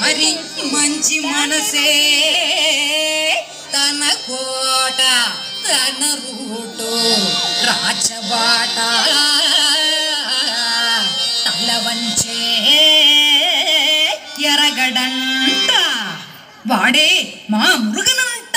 మరి మంచి మనసే తన కోట తన రూటు రాచబాట. తల వంచే ఎరగడంట. వాడే మా మురుగనంట.